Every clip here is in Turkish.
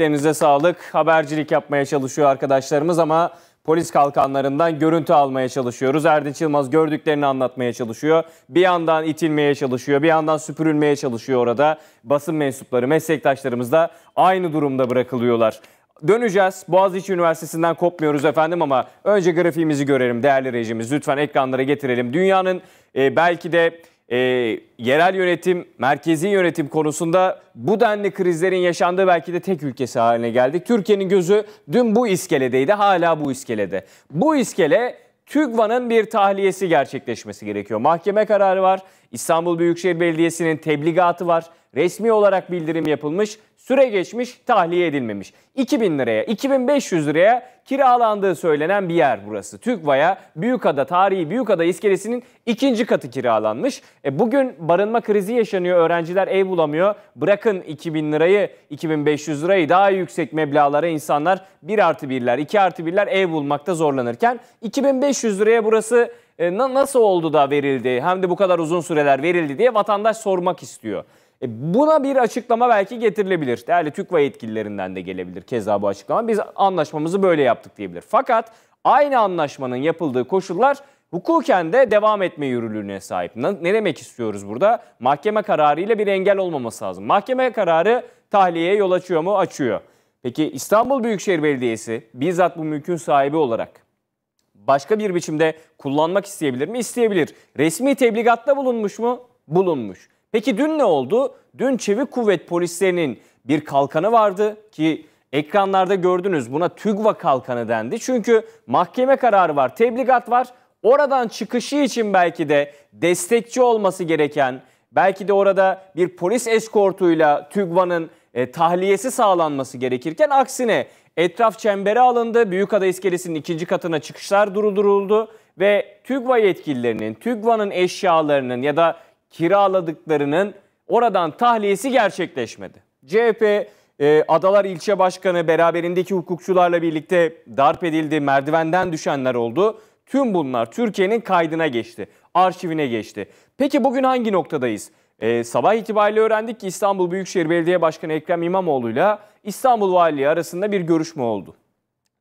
Emeklerinize sağlık. Habercilik yapmaya çalışıyor arkadaşlarımız ama polis kalkanlarından görüntü almaya çalışıyoruz. Erdinç Yılmaz gördüklerini anlatmaya çalışıyor. Bir yandan itilmeye çalışıyor, bir yandan süpürülmeye çalışıyor orada. Basın mensupları, meslektaşlarımız da aynı durumda bırakılıyorlar. Döneceğiz. Boğaziçi Üniversitesi'nden kopmuyoruz efendim ama önce grafiğimizi görelim değerli rejimiz. Lütfen ekranlara getirelim. Dünyanın e, belki de e, yerel yönetim, merkezi yönetim konusunda bu denli krizlerin yaşandığı belki de tek ülkesi haline geldik. Türkiye'nin gözü dün bu iskeledeydi, hala bu iskelede. Bu iskele TÜGVA'nın bir tahliyesi gerçekleşmesi gerekiyor. Mahkeme kararı var, İstanbul Büyükşehir Belediyesi'nin tebligatı var, resmi olarak bildirim yapılmış, süre geçmiş, tahliye edilmemiş. 2000 liraya, 2500 liraya kiralandığı söylenen bir yer burası. TÜGVA'ya Büyükada, tarihi Büyükada iskelesinin ikinci katı kiralanmış. E bugün barınma krizi yaşanıyor, öğrenciler ev bulamıyor. Bırakın 2000 lirayı, 2500 lirayı daha yüksek meblağlara insanlar 1 artı 1'ler, 2 artı 1'ler ev bulmakta zorlanırken 2500 liraya burası e, nasıl oldu da verildi hem de bu kadar uzun süreler verildi diye vatandaş sormak istiyor. E buna bir açıklama belki getirilebilir. Değerli TÜKVA yetkililerinden de gelebilir keza bu açıklama. Biz anlaşmamızı böyle yaptık diyebilir. Fakat aynı anlaşmanın yapıldığı koşullar hukuken de devam etme yürürlüğüne sahip. Ne demek istiyoruz burada? Mahkeme kararıyla bir engel olmaması lazım. Mahkeme kararı tahliyeye yol açıyor mu? Açıyor. Peki İstanbul Büyükşehir Belediyesi bizzat bu mülkün sahibi olarak başka bir biçimde kullanmak isteyebilir mi? İsteyebilir. Resmi tebligatta bulunmuş mu? Bulunmuş. Peki dün ne oldu? Dün Çevik Kuvvet polislerinin bir kalkanı vardı ki ekranlarda gördünüz buna TÜGVA kalkanı dendi. Çünkü mahkeme kararı var, tebligat var. Oradan çıkışı için belki de destekçi olması gereken, belki de orada bir polis eskortuyla TÜGVA'nın e, tahliyesi sağlanması gerekirken aksine etraf çembere alındı. Büyükada iskelesinin ikinci katına çıkışlar durduruldu ve TÜGVA yetkililerinin, TÜGVA'nın eşyalarının ya da kiraladıklarının oradan tahliyesi gerçekleşmedi. CHP e, Adalar İlçe Başkanı beraberindeki hukukçularla birlikte darp edildi, merdivenden düşenler oldu. Tüm bunlar Türkiye'nin kaydına geçti, arşivine geçti. Peki bugün hangi noktadayız? Ee, sabah itibariyle öğrendik ki İstanbul Büyükşehir Belediye Başkanı Ekrem İmamoğlu ile İstanbul Valiliği arasında bir görüşme oldu.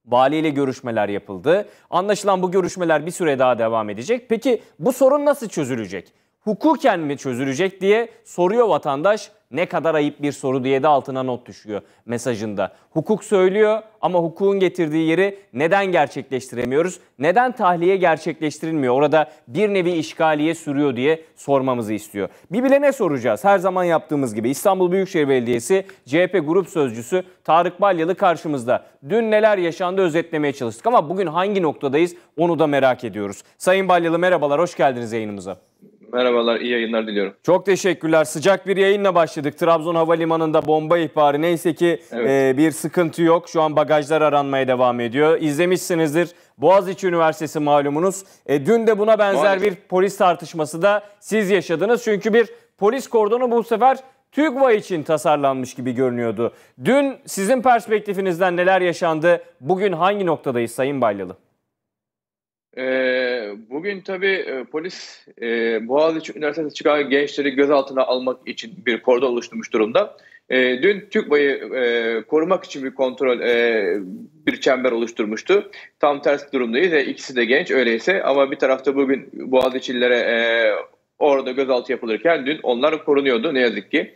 Valiyle görüşmeler yapıldı. Anlaşılan bu görüşmeler bir süre daha devam edecek. Peki bu sorun nasıl çözülecek? Hukuken mi çözülecek diye soruyor vatandaş. Ne kadar ayıp bir soru diye de altına not düşüyor mesajında. Hukuk söylüyor ama hukukun getirdiği yeri neden gerçekleştiremiyoruz? Neden tahliye gerçekleştirilmiyor? Orada bir nevi işgaliye sürüyor diye sormamızı istiyor. Bir bilene soracağız. Her zaman yaptığımız gibi İstanbul Büyükşehir Belediyesi CHP Grup Sözcüsü Tarık Balyalı karşımızda. Dün neler yaşandı özetlemeye çalıştık ama bugün hangi noktadayız onu da merak ediyoruz. Sayın Balyalı merhabalar, hoş geldiniz yayınımıza. Merhabalar, iyi yayınlar diliyorum. Çok teşekkürler. Sıcak bir yayınla başladık. Trabzon Havalimanı'nda bomba ihbarı. Neyse ki evet. e, bir sıkıntı yok. Şu an bagajlar aranmaya devam ediyor. İzlemişsinizdir. Boğaziçi Üniversitesi malumunuz. E, dün de buna benzer Maalesef. bir polis tartışması da siz yaşadınız. Çünkü bir polis kordonu bu sefer TÜGVA için tasarlanmış gibi görünüyordu. Dün sizin perspektifinizden neler yaşandı? Bugün hangi noktadayız Sayın Balyalı? Bugün tabii e, polis e, Boğaziçi Üniversitesi çıkan gençleri gözaltına almak için bir kordon oluşturmuş durumda. E, dün TÜGVA'yı korumak için bir kontrol, bir çember oluşturmuştu. Tam ters durumdayız. E, ikisi de genç öyleyse ama bir tarafta bugün Boğaziçi'lilere orada gözaltı yapılırken dün onlar korunuyordu ne yazık ki.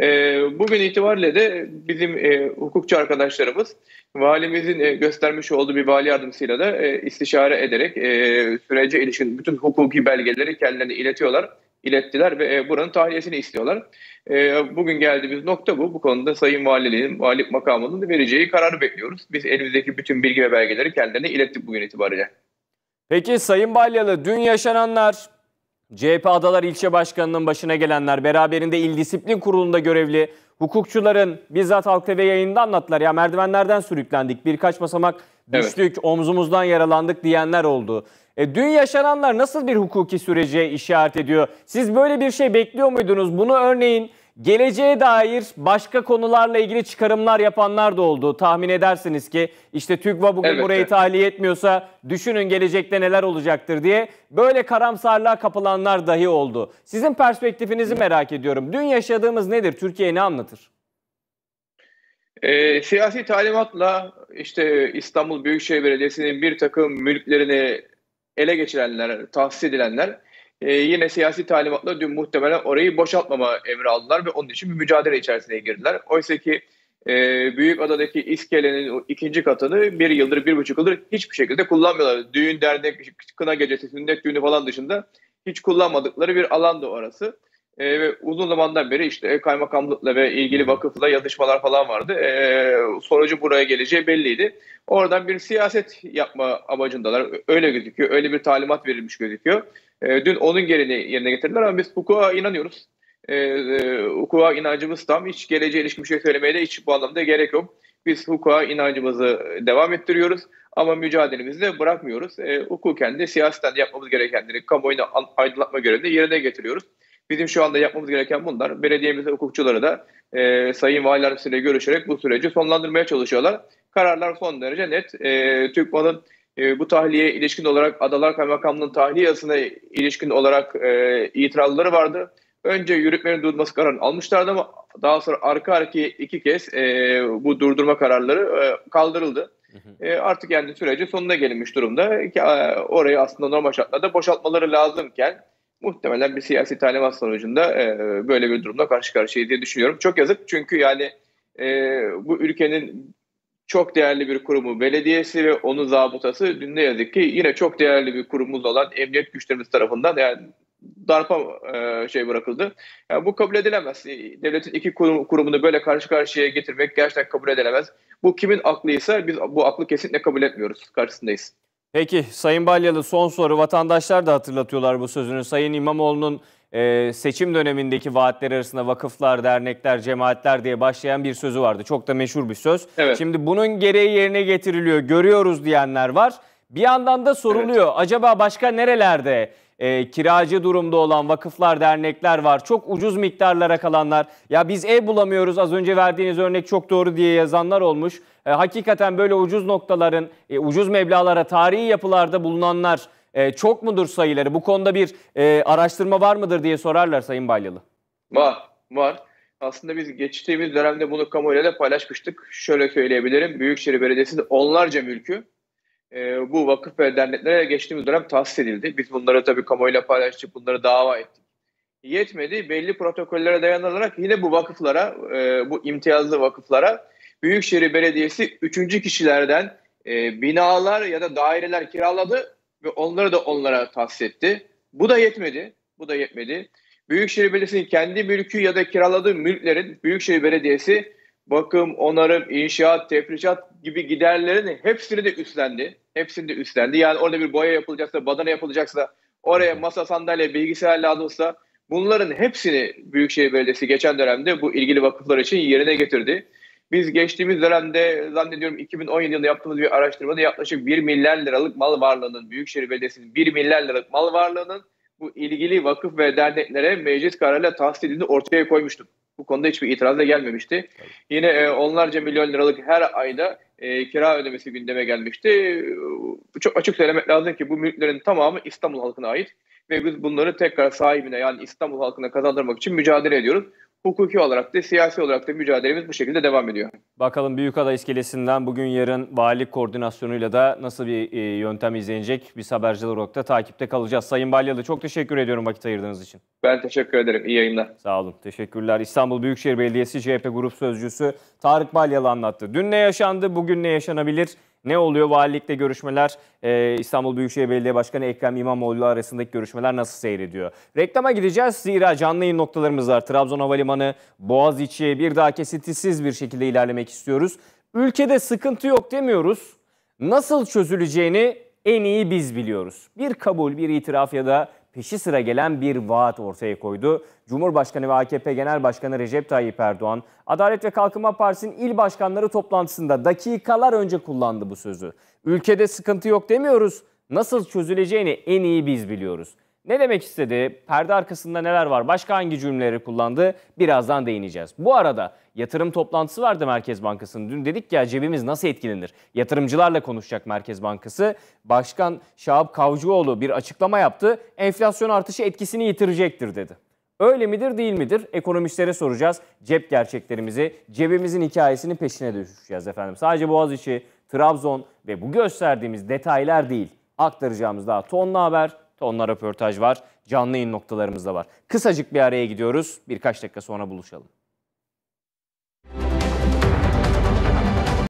E, bugün itibariyle de bizim e, hukukçu arkadaşlarımız valimizin e, göstermiş olduğu bir vali yardımcısıyla da e, istişare ederek sürece ilişkin bütün hukuki belgeleri kendilerine iletiyorlar, ilettiler ve buranın tahliyesini istiyorlar. Bugün geldiğimiz nokta bu. Bu konuda Sayın Valiliğin, valilik makamının vereceği kararı bekliyoruz. Biz elimizdeki bütün bilgi ve belgeleri kendilerine ilettik bugün itibariyle. Peki Sayın Balyalı dün yaşananlar CHP Adalar İlçe Başkanı'nın başına gelenler, beraberinde İl Disiplin Kurulu'nda görevli hukukçuların bizzat Halk TV yayında anlattılar. Ya merdivenlerden sürüklendik, birkaç basamak düştük, evet. omzumuzdan yaralandık diyenler oldu. E, dün yaşananlar nasıl bir hukuki sürece işaret ediyor? Siz böyle bir şey bekliyor muydunuz? Bunu örneğin Geleceğe dair başka konularla ilgili çıkarımlar yapanlar da oldu. Tahmin edersiniz ki işte TÜGVA bugün evet, burayı evet. tahliye etmiyorsa düşünün gelecekte neler olacaktır diye böyle karamsarlığa kapılanlar dahi oldu. Sizin perspektifinizi merak ediyorum. Dün yaşadığımız nedir? Türkiye ne anlatır? E, siyasi talimatla işte İstanbul Büyükşehir Belediyesi'nin bir takım mülklerini ele geçirenler, tahsis edilenler e, yine siyasi talimatla dün muhtemelen orayı boşaltmama emri aldılar ve onun için bir mücadele içerisine girdiler. Oysa ki e, Büyükada'daki iskelenin ikinci katını bir yıldır, bir buçuk yıldır hiçbir şekilde kullanmıyorlar. Düğün, dernek, kına gecesi, sünnet düğünü falan dışında hiç kullanmadıkları bir alandı orası. E, ve uzun zamandan beri işte kaymakamlıkla ve ilgili vakıfla yazışmalar falan vardı. E, sonucu buraya geleceği belliydi. Oradan bir siyaset yapma amacındalar. Öyle gözüküyor. Öyle bir talimat verilmiş gözüküyor. E, dün onun gereğini yerine getirdiler ama biz hukuka inanıyoruz. E, e, hukuka inancımız tam. Hiç geleceğe ilişkin bir şey söylemeye de hiç bu anlamda gerek yok. Biz hukuka inancımızı devam ettiriyoruz ama mücadelemizi de bırakmıyoruz. E, hukuken de siyaseten de yapmamız gerekenleri kamuoyunu aydınlatma görevini yerine getiriyoruz. Bizim şu anda yapmamız gereken bunlar. Belediyemizde hukukçuları da e, Sayın Vali Yardımcısıyla görüşerek bu süreci sonlandırmaya çalışıyorlar. Kararlar son derece net. E, TÜKMA'nın e, bu tahliye ilişkin olarak Adalar Kaymakamlığı'nın tahliyesine ilişkin olarak e, itirazları vardı. Önce yürütmenin durdurması kararını almışlardı ama daha sonra arka arkaya iki kez e, bu durdurma kararları e, kaldırıldı. E, artık yani süreci sonuna gelinmiş durumda. E, orayı aslında normal şartlarda boşaltmaları lazımken muhtemelen bir siyasi talimat sonucunda e, böyle bir durumda karşı karşıyayız diye düşünüyorum. Çok yazık çünkü yani e, bu ülkenin çok değerli bir kurumu belediyesi ve onun zabıtası dün ne yazık ki yine çok değerli bir kurumumuz olan emniyet güçlerimiz tarafından yani darpa e, şey bırakıldı. Yani bu kabul edilemez. Devletin iki kurum, kurumunu böyle karşı karşıya getirmek gerçekten kabul edilemez. Bu kimin aklıysa biz bu aklı kesinlikle kabul etmiyoruz. Karşısındayız. Peki Sayın Balyalı son soru. Vatandaşlar da hatırlatıyorlar bu sözünü. Sayın İmamoğlu'nun e, seçim dönemindeki vaatleri arasında vakıflar, dernekler, cemaatler diye başlayan bir sözü vardı. Çok da meşhur bir söz. Evet. Şimdi bunun gereği yerine getiriliyor, görüyoruz diyenler var. Bir yandan da soruluyor. Evet. Acaba başka nerelerde e, kiracı durumda olan vakıflar, dernekler var. Çok ucuz miktarlara kalanlar. Ya biz ev bulamıyoruz az önce verdiğiniz örnek çok doğru diye yazanlar olmuş. E, hakikaten böyle ucuz noktaların, e, ucuz meblalara, tarihi yapılarda bulunanlar e, çok mudur sayıları? Bu konuda bir e, araştırma var mıdır diye sorarlar Sayın Balyalı. Var, var. Aslında biz geçtiğimiz dönemde bunu kamuoyuyla da paylaşmıştık. Şöyle söyleyebilirim. Büyükşehir Belediyesi'nde onlarca mülkü e, bu vakıf ve derneklere geçtiğimiz dönem tahsis edildi. Biz bunları tabii kamuoyuyla paylaştık, bunları dava ettik. Yetmedi. Belli protokollere dayanılarak yine bu vakıflara, e, bu imtiyazlı vakıflara Büyükşehir Belediyesi üçüncü kişilerden e, binalar ya da daireler kiraladı ve onları da onlara tahsis etti. Bu da yetmedi. Bu da yetmedi. Büyükşehir Belediyesi'nin kendi mülkü ya da kiraladığı mülklerin Büyükşehir Belediyesi bakım, onarım, inşaat, tefrişat gibi giderlerin hepsini de üstlendi. Hepsini de üstlendi. Yani orada bir boya yapılacaksa, badana yapılacaksa, oraya masa, sandalye, bilgisayar lazımsa bunların hepsini Büyükşehir Belediyesi geçen dönemde bu ilgili vakıflar için yerine getirdi. Biz geçtiğimiz dönemde zannediyorum 2017 yılında yaptığımız bir araştırmada yaklaşık 1 milyar liralık mal varlığının, Büyükşehir Belediyesi'nin 1 milyar liralık mal varlığının bu ilgili vakıf ve derneklere meclis kararıyla tahsis edildiğini ortaya koymuştuk. Bu konuda hiçbir itiraz da gelmemişti. Evet. Yine e, onlarca milyon liralık her ayda e, kira ödemesi gündeme gelmişti. E, çok açık söylemek lazım ki bu mülklerin tamamı İstanbul halkına ait ve biz bunları tekrar sahibine yani İstanbul halkına kazandırmak için mücadele ediyoruz hukuki olarak da siyasi olarak da mücadelemiz bu şekilde devam ediyor. Bakalım Büyükada iskelesinden bugün yarın valilik koordinasyonuyla da nasıl bir e, yöntem izlenecek biz haberciler olarak da takipte kalacağız. Sayın Balyalı çok teşekkür ediyorum vakit ayırdığınız için. Ben teşekkür ederim. İyi yayınlar. Sağ olun. Teşekkürler. İstanbul Büyükşehir Belediyesi CHP Grup Sözcüsü Tarık Balyalı anlattı. Dün ne yaşandı, bugün ne yaşanabilir? Ne oluyor? Valilikte görüşmeler, e, İstanbul Büyükşehir Belediye Başkanı Ekrem İmamoğlu arasındaki görüşmeler nasıl seyrediyor? Reklama gideceğiz. Zira canlı yayın noktalarımız var. Trabzon Havalimanı, Boğaziçi bir daha kesintisiz bir şekilde ilerlemek istiyoruz. Ülkede sıkıntı yok demiyoruz. Nasıl çözüleceğini en iyi biz biliyoruz. Bir kabul, bir itiraf ya da peşi sıra gelen bir vaat ortaya koydu. Cumhurbaşkanı ve AKP Genel Başkanı Recep Tayyip Erdoğan, Adalet ve Kalkınma Partisi'nin il başkanları toplantısında dakikalar önce kullandı bu sözü. Ülkede sıkıntı yok demiyoruz, nasıl çözüleceğini en iyi biz biliyoruz. Ne demek istedi? Perde arkasında neler var? Başka hangi cümleleri kullandı? Birazdan değineceğiz. Bu arada yatırım toplantısı vardı Merkez Bankası'nın. Dün dedik ya cebimiz nasıl etkilenir? Yatırımcılarla konuşacak Merkez Bankası. Başkan Şahap Kavcıoğlu bir açıklama yaptı. Enflasyon artışı etkisini yitirecektir dedi. Öyle midir değil midir? Ekonomistlere soracağız. Cep gerçeklerimizi, cebimizin hikayesinin peşine düşeceğiz efendim. Sadece Boğaziçi, Trabzon ve bu gösterdiğimiz detaylar değil. Aktaracağımız daha tonla haber, tonla röportaj var. Canlı yayın noktalarımız da var. Kısacık bir araya gidiyoruz. Birkaç dakika sonra buluşalım.